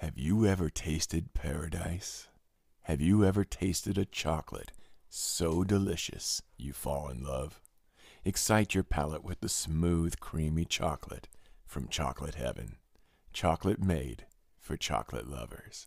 Have you ever tasted paradise? Have you ever tasted a chocolate so delicious you fall in love? Excite your palate with the smooth, creamy chocolate from Chocolate Heaven. Chocolate made for chocolate lovers.